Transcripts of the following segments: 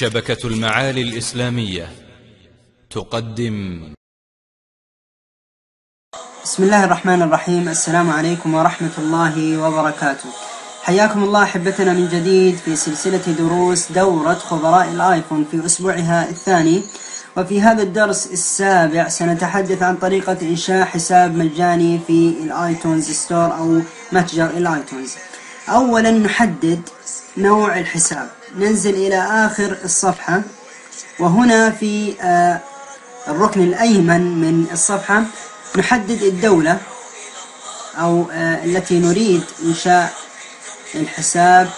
شبكة المعالي الإسلامية تقدم. بسم الله الرحمن الرحيم. السلام عليكم ورحمة الله وبركاته. حياكم الله أحبتنا من جديد في سلسلة دروس دورة خبراء ال iPhone في أسبوعها الثاني. وفي هذا الدرس السابع سنتحدث عن طريقة إنشاء حساب مجاني في ال iTunes Store أو متجر ال iTunes أولا نحدد نوع الحساب. ننزل إلى آخر الصفحة. وهنا في آه، الركن الأيمن من الصفحة نحدد الدولة أو آه، التي نريد إنشاء الحساب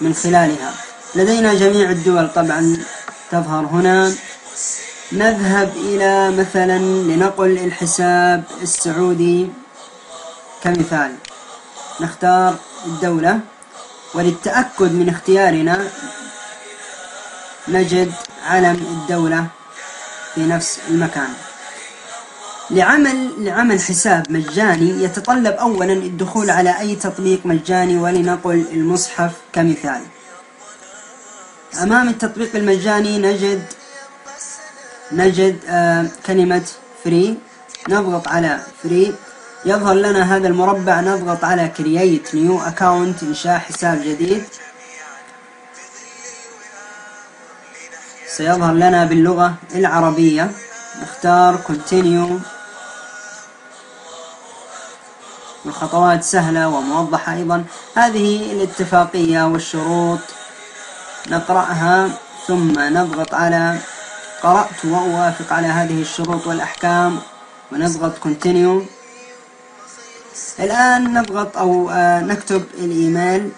من خلالها. لدينا جميع الدول طبعا تظهر هنا. نذهب إلى مثلا لنقل الحساب السعودي كمثال. نختار الدولة. وللتأكد من اختيارنا نجد علم الدولة في نفس المكان. لعمل لعمل حساب مجاني يتطلب أولا الدخول على أي تطبيق مجاني ولنقل المصحف كمثال. أمام التطبيق المجاني نجد نجد آه كلمة free نضغط على free يظهر لنا هذا المربع نضغط على create new account انشاء حساب جديد. سيظهر لنا باللغة العربية. نختار continue الخطوات سهلة وموضحة أيضا. هذه الاتفاقية والشروط. نقرأها ثم نضغط على قرأت وأوافق على هذه الشروط والأحكام. ونضغط continue الآن نضغط أو آه، نكتب الإيميل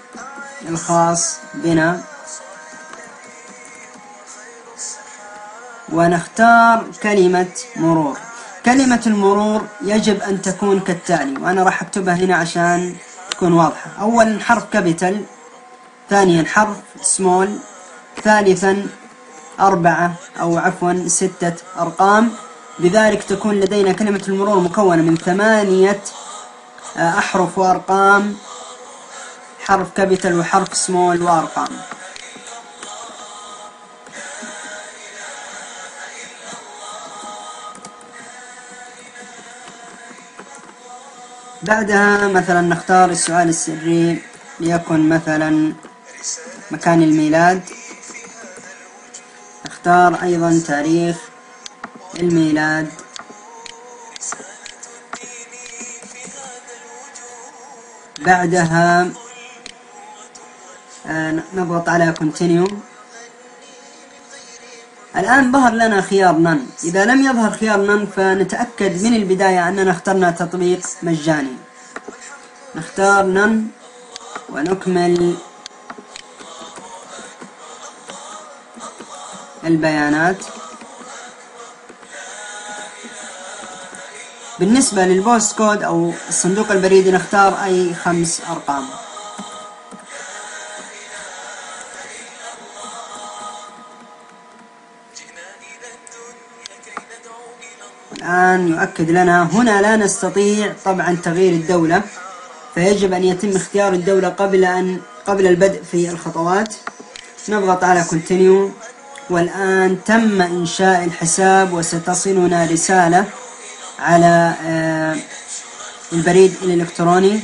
الخاص بنا. ونختار كلمة مرور. كلمة المرور يجب أن تكون كالتالي وأنا راح أكتبها هنا عشان تكون واضحة. أولا حرف capital ثانيا حرف سمول ثالثا أربعة أو عفوا ستة أرقام. بذلك تكون لدينا كلمة المرور مكونة من ثمانية أحرف وأرقام. حرف capital وحرف small وأرقام. بعدها مثلا نختار السؤال السري ليكن مثلا مكان الميلاد. نختار أيضا تاريخ الميلاد. بعدها آه، نضغط على continue. الآن ظهر لنا خيار نن إذا لم يظهر خيار نن فنتأكد من البداية أننا اخترنا تطبيق مجاني. نختار نن ونكمل البيانات. بالنسبة للبوست كود أو الصندوق البريدي نختار أي خمس أرقام. الآن يؤكد لنا هنا لا نستطيع طبعا تغيير الدولة فيجب أن يتم اختيار الدولة قبل أن قبل البدء في الخطوات. نضغط على continue. والآن تم إنشاء الحساب وستصلنا رسالة. على آه، البريد الإلكتروني.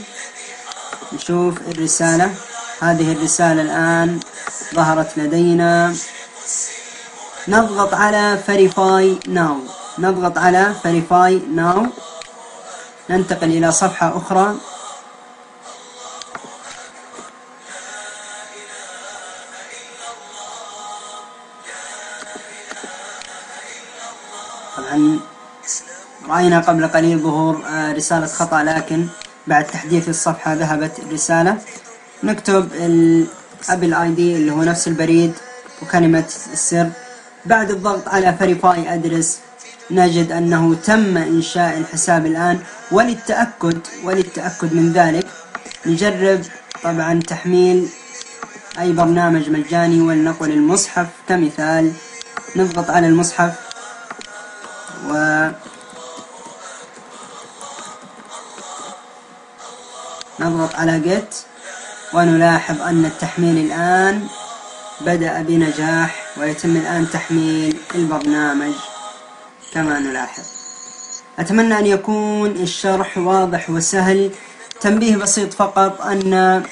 نشوف الرسالة. هذه الرسالة الآن ظهرت لدينا. نضغط على Verify Now. نضغط على Verify Now. ننتقل إلى صفحة أخرى. طبعا رأينا قبل قليل ظهور آه، رسالة خطأ لكن بعد تحديث الصفحة ذهبت الرسالة. نكتب الابل اي دي اللي هو نفس البريد وكلمة السر. بعد الضغط على فيريفاي أدرس نجد أنه تم إنشاء الحساب الآن وللتأكد وللتأكد من ذلك. نجرب طبعا تحميل أي برنامج مجاني ولنقل المصحف. كمثال نضغط على المصحف. نضغط على get ونلاحظ أن التحميل الآن بدأ بنجاح ويتم الآن تحميل البرنامج كما نلاحظ. أتمنى أن يكون الشرح واضح وسهل. تنبيه بسيط فقط أن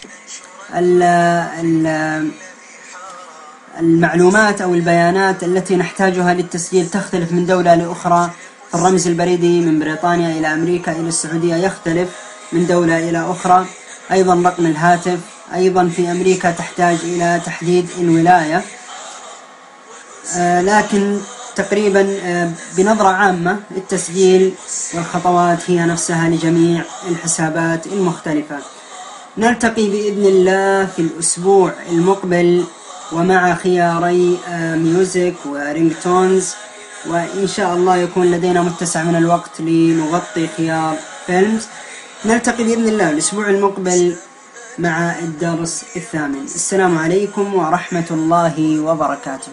المعلومات أو البيانات التي نحتاجها للتسجيل تختلف من دولة لأخرى. الرمز البريدي من بريطانيا إلى أمريكا إلى السعودية يختلف. من دولة إلى أخرى. أيضا رقم الهاتف. أيضا في أمريكا تحتاج إلى تحديد الولاية. آه لكن تقريبا آه بنظرة عامة التسجيل والخطوات هي نفسها لجميع الحسابات المختلفة. نلتقي بإذن الله في الأسبوع المقبل ومع خياري آه music و ringtones وإن شاء الله يكون لدينا متسع من الوقت لنغطي خيار فيلمز. نلتقي بإذن الله الأسبوع المقبل مع الدرس الثامن. السلام عليكم ورحمة الله وبركاته.